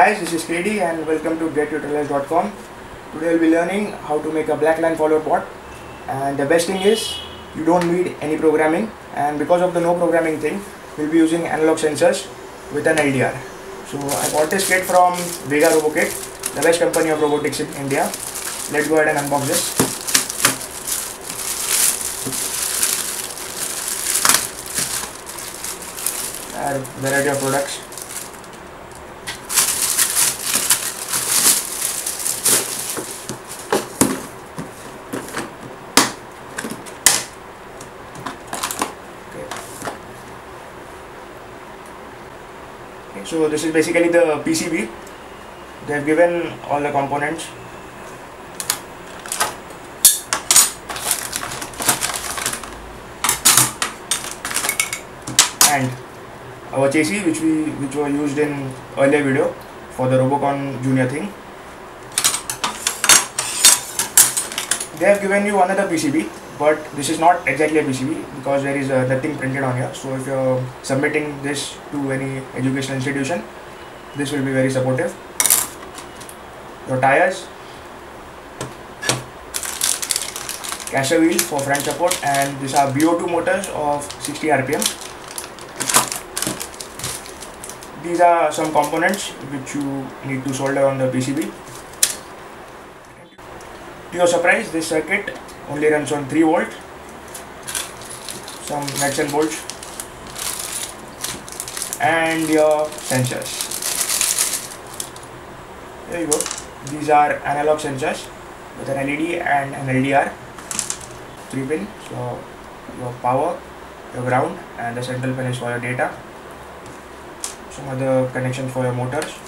Guys, this is KD and welcome to gettutorialized.com. Today we'll be learning how to make a black line follower bot and the best thing is you don't need any programming and because of the no programming thing we'll be using analog sensors with an LDR. So I bought this kit from Vega RoboKit, the best company of robotics in India. Let's go ahead and unbox this. Are variety of products so this is basically the PCB. They have given all the components. And our chassis which we which were used in earlier video for the Robocon Junior thing. They have given you another PCB but this is not exactly a PCB because there is uh, nothing printed on here. So if you're submitting this to any educational institution this will be very supportive. Your tires caster wheel for front support and these are BO2 motors of 60 rpm these are some components which you need to solder on the PCB to your surprise this circuit only runs on 3 volt some nuts and bolts and your sensors. There you go. These are analog sensors with an LED and an LDR 3 pin. So your power your ground and the central pin is for your data. Some other connections for your motors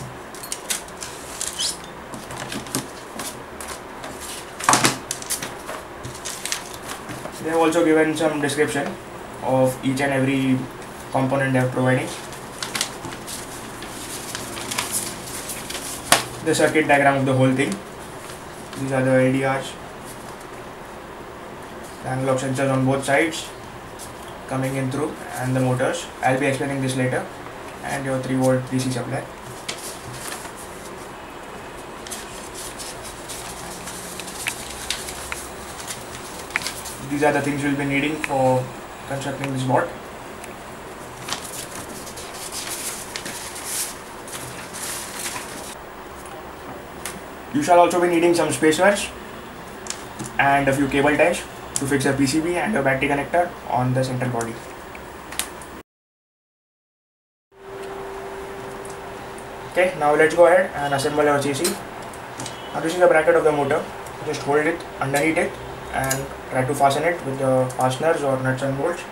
they have also given some description of each and every component they are providing. The circuit diagram of the whole thing. These are the LDRs the analog sensors on both sides coming in through and the motors. I'll be explaining this later. And your 3 volt DC supply these are the things we'll be needing for constructing this bot. You shall also be needing some spacers and a few cable ties to fix the PCB and the battery connector on the central body. Okay, now let's go ahead and assemble our chassis. Now this is the bracket of the motor. Just hold it underneath it and try to fasten it with the fasteners or nuts and bolts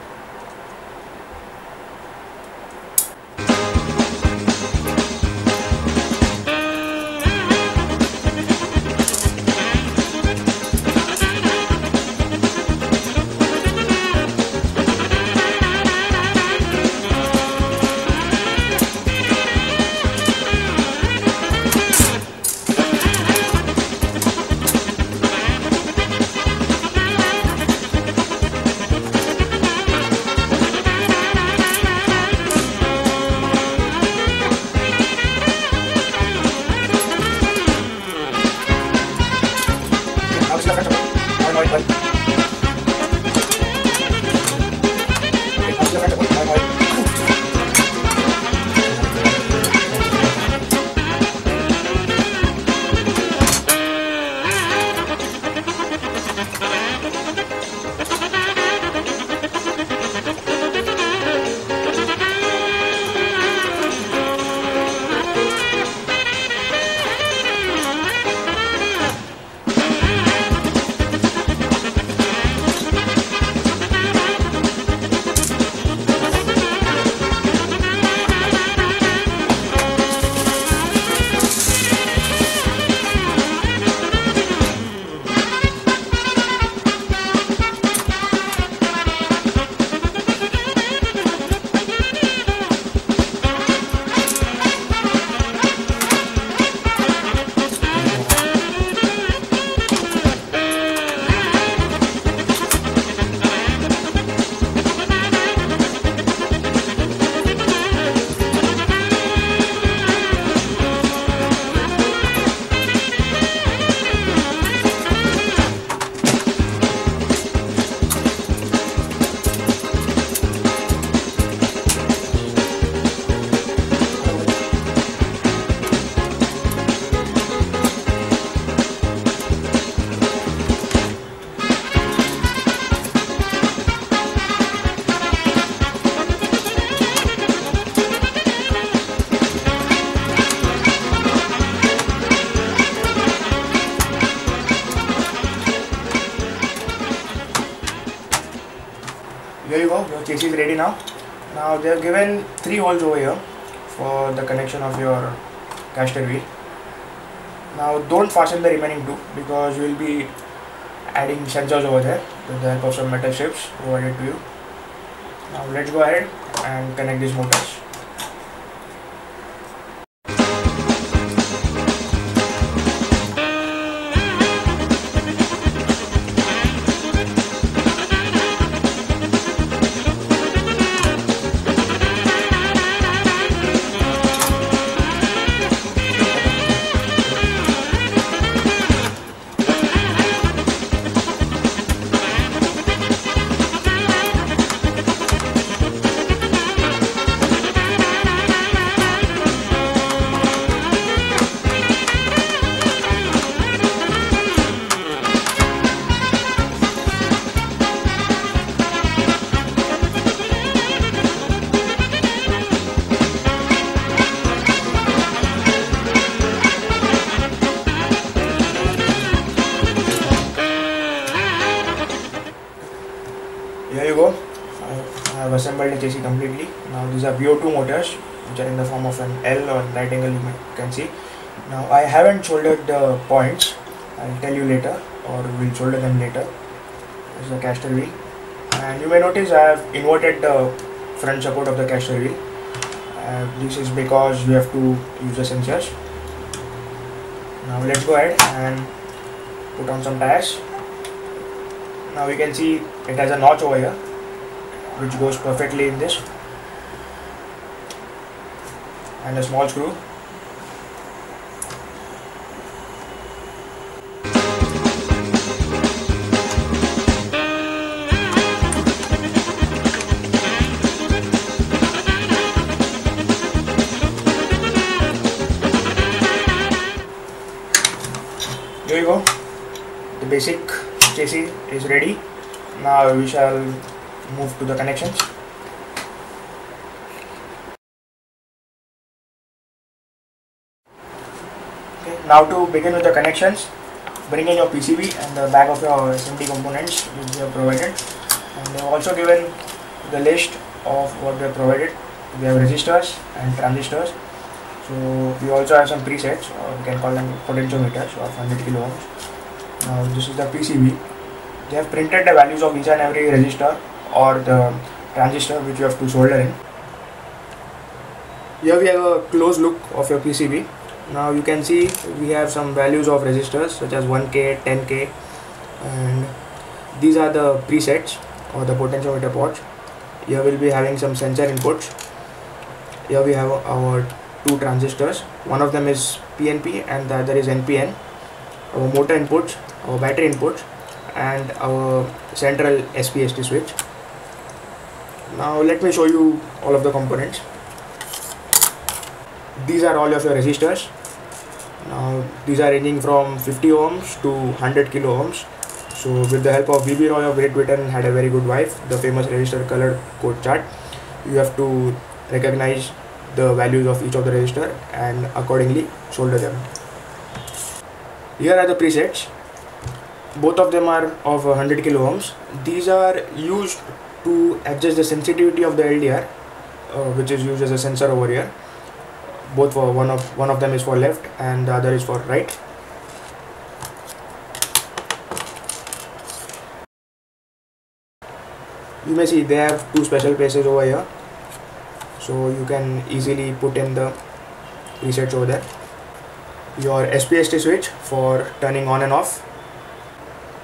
they have given three holes over here for the connection of your caster wheel. Now don't fasten the remaining two because you will be adding sensors over there with the help of some metal strips provided to you. Now let's go ahead and connect these motors. Are BO2 motors which are in the form of an L or right angle you can see. Now I haven't soldered the points. I'll tell you later or we'll solder them later. This is the caster wheel. And you may notice I have inverted the front support of the caster wheel. Uh, this is because we have to use the sensors. Now let's go ahead and put on some tires. Now you can see it has a notch over here which goes perfectly in this and a small screw Here you go. The basic chassis is ready. Now we shall move to the connections. Okay, now to begin with the connections, bring in your PCB and the bag of your SMD components which they have provided. And they have also given the list of what they have provided. We have resistors and transistors. So we also have some presets, or we can call them potentiometers of 100 kilo ohms. Now this is the PCB. They have printed the values of each and every resistor or the transistor which you have to solder in. Here we have a close look of your PCB. Now you can see we have some values of resistors such as 1k, 10k and these are the presets or the potentiometer ports. Here we'll be having some sensor inputs. Here we have our two transistors. One of them is PNP and the other is NPN. Our motor inputs, our battery inputs and our central SPST switch. Now let me show you all of the components. These are all of your resistors. Now these are ranging from 50 ohms to 100 kilo ohms. So with the help of BB Roy of Great Britain had a very good wife, the famous register color code chart. You have to recognize the values of each of the register and accordingly solder them. Here are the presets. Both of them are of 100 kilo ohms. These are used to adjust the sensitivity of the LDR, uh, which is used as a sensor over here. Both for one of one of them is for left and the other is for right. You may see they have two special places over here, so you can easily put in the presets over there. Your SPST switch for turning on and off.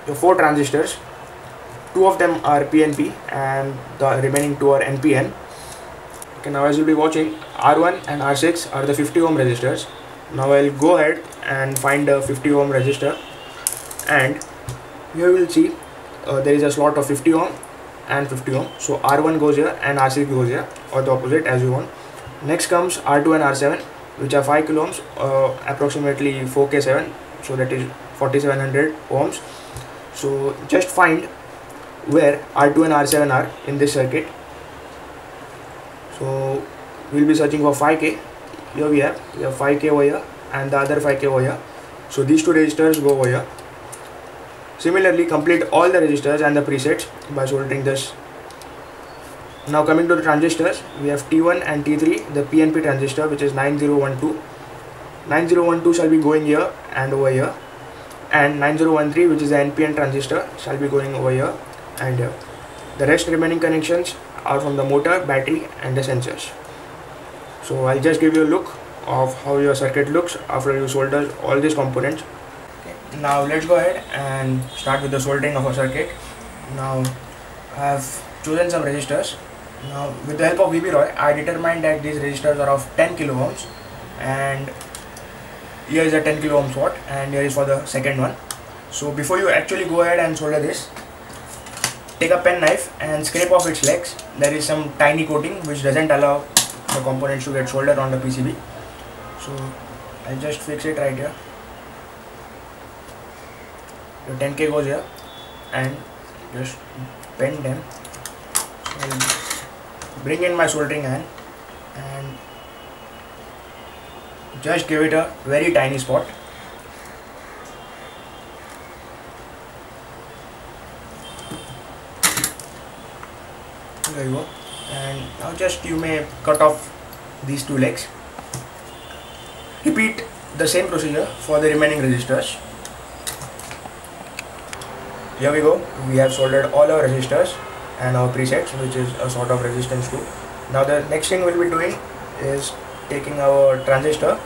Your four transistors two of them are PNP and the remaining two are NPN. Okay, now as you'll be watching, R1 and R6 are the 50 ohm resistors. Now I'll go ahead and find the 50 ohm resistor and here you will see uh, there is a slot of 50 ohm and 50 ohm. So R1 goes here and R6 goes here or the opposite as you want. Next comes R2 and R7 which are 5 kilo ohms, uh, approximately 4K7 so that is 4700 ohms. So just find where R2 and R7 are in this circuit. So we'll be searching for 5k. Here we have, we have 5k over here and the other 5k over here. So these two registers go over here. Similarly, complete all the registers and the presets by soldering this now coming to the transistors we have T1 and T3 the PNP transistor which is 9012 9012 shall be going here and over here and 9013 which is the NPN transistor shall be going over here and here the rest remaining connections are from the motor battery and the sensors. So I'll just give you a look of how your circuit looks after you solder all these components. Okay. now let's go ahead and start with the soldering of a circuit. Now I have chosen some resistors. Now with the help of BB Roy I determined that these resistors are of 10 kilo ohms and here is a 10 kilo ohms watt and here is for the second one. So before you actually go ahead and solder this take a pen knife and scrape off its legs. There is some tiny coating which doesn't allow the components to get soldered on the PCB so I'll just fix it right here. The 10k goes here and just bend them. So bring in my soldering iron and just give it a very tiny spot you go and now just you may cut off these two legs. Repeat the same procedure for the remaining resistors. Here we go. We have soldered all our resistors and our presets which is a sort of resistance too now the next thing we'll be doing is taking our transistor.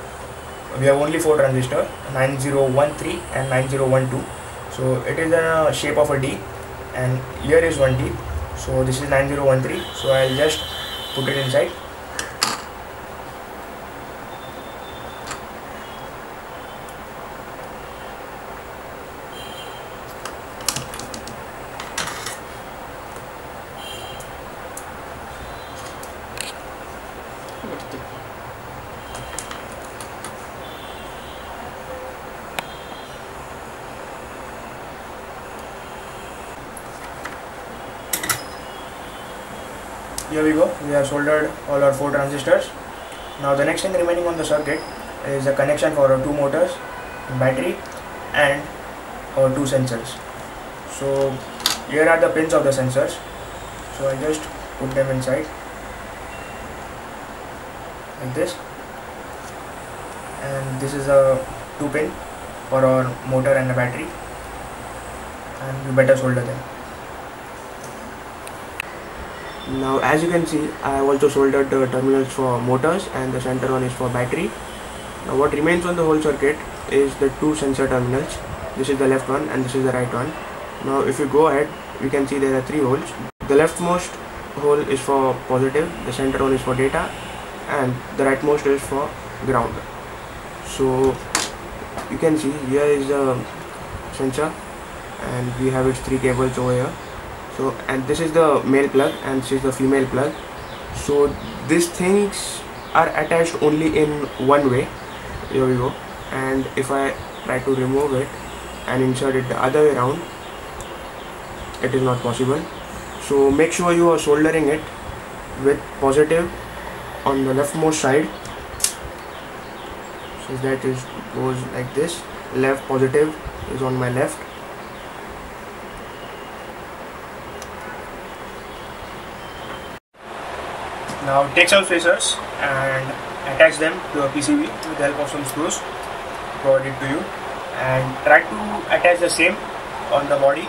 We have only four transistor 9013 and 9012 so it is in a shape of a D and here is one D so this is 9013 so I'll just put it inside here we have soldered all our four transistors. Now the next thing remaining on the circuit is a connection for our two motors battery and our two sensors. So here are the pins of the sensors. So I just put them inside like this. And this is a two pin for our motor and the battery. And you better solder them now as you can see I have also soldered the terminals for motors and the center one is for battery. Now what remains on the whole circuit is the two sensor terminals. This is the left one and this is the right one. Now if you go ahead we can see there are three holes. The leftmost hole is for positive the center one is for data and the rightmost is for ground. So you can see here is the sensor and we have its three cables over here so and this is the male plug and this is the female plug. So these things are attached only in one way. Here we go. And if I try to remove it and insert it the other way around it is not possible. So make sure you are soldering it with positive on the leftmost side. So that is goes like this. Left positive is on my left Now take some spacers and attach them to a PCB with the help of some screws provided to you and try to attach the same on the body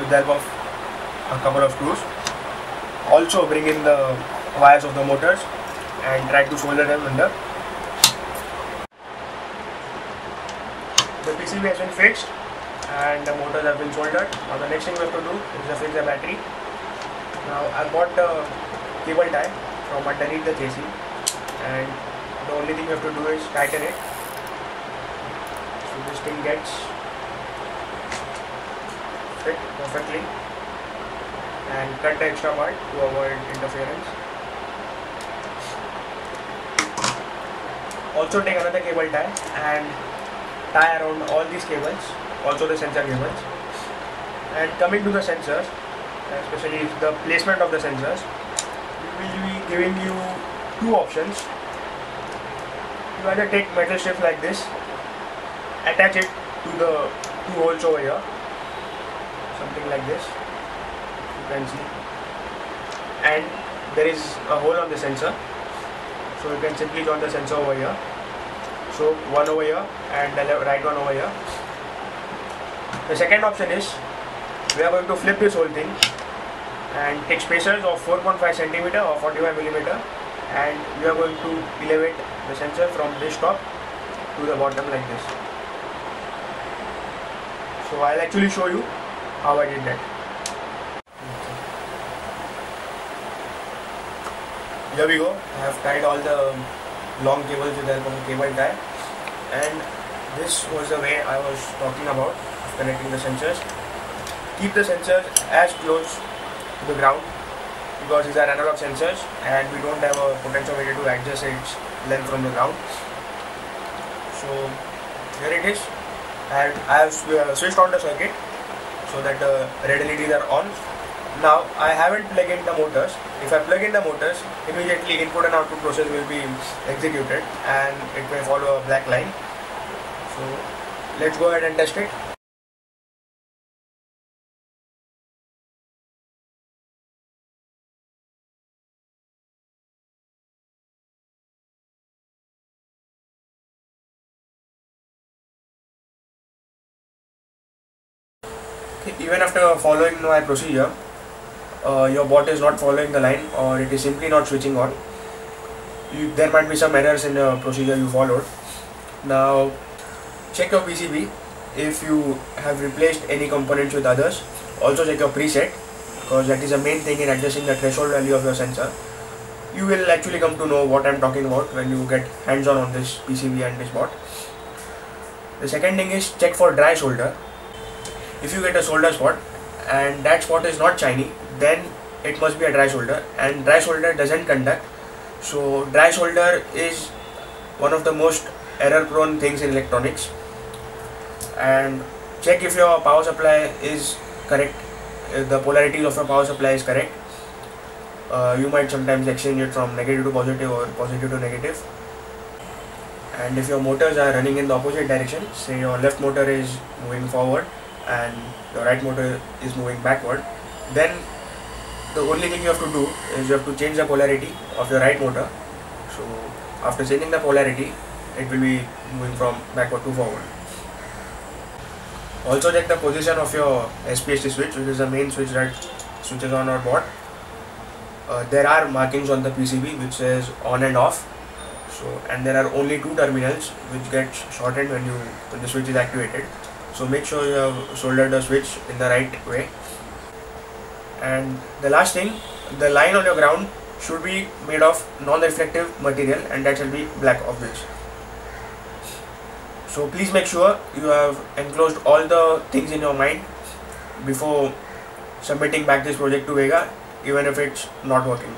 with the help of a couple of screws. Also bring in the wires of the motors and try to solder them under. the PCB has been fixed and the motors have been soldered. Now the next thing we have to do is to fix the battery. Now I bought the cable tie from underneath the chassis and the only thing you have to do is tighten it. So this thing gets fit perfectly and cut the extra part to avoid interference. Also take another cable tie and tie around all these cables also the sensor cables. And coming to the sensors especially the placement of the sensors will be giving you two options. You either take metal strip like this, attach it to the two holes over here, something like this, you can see, and there is a hole on the sensor so you can simply join the sensor over here. So one over here and the right one over here. The second option is we are going to flip this whole thing and take spacers of 4.5 centimeter or 45 millimeter. And we are going to elevate the sensor from this top to the bottom like this. So I'll actually show you how I did that. Here we go. I have tied all the long cables with the cable tie. And this was the way I was talking about connecting the sensors. Keep the sensors as close the ground because these are analog sensors and we don't have a potentiometer to adjust its length from the ground. So here it is. And I have uh, switched on the circuit so that the red LEDs are on. Now I haven't plugged in the motors. If I plug in the motors immediately input and output process will be executed and it may follow a black line. So let's go ahead and test it even after following my procedure uh, your bot is not following the line or it is simply not switching on. You, there might be some errors in the procedure you followed. Now check your PCB if you have replaced any components with others also check your preset because that is the main thing in adjusting the threshold value of your sensor. You will actually come to know what I'm talking about when you get hands-on on this PCB and this bot. The second thing is check for dry solder if you get a solder spot and that spot is not shiny then it must be a dry solder and dry solder doesn't conduct. So dry solder is one of the most error prone things in electronics. And check if your power supply is correct. If the polarity of your power supply is correct. Uh, you might sometimes exchange it from negative to positive or positive to negative. And if your motors are running in the opposite direction say your left motor is moving forward and your right motor is moving backward then the only thing you have to do is you have to change the polarity of your right motor. So after changing the polarity it will be moving from backward to forward. Also check the position of your SPST switch which is the main switch that switches on our board uh, there are markings on the PCB which says on and off. So and there are only two terminals which get shortened when you when the switch is activated so make sure you have soldered the switch in the right way. And the last thing the line on your ground should be made of non-reflective material and that shall be black obvious so please make sure you have enclosed all the things in your mind before submitting back this project to Vega even if it's not working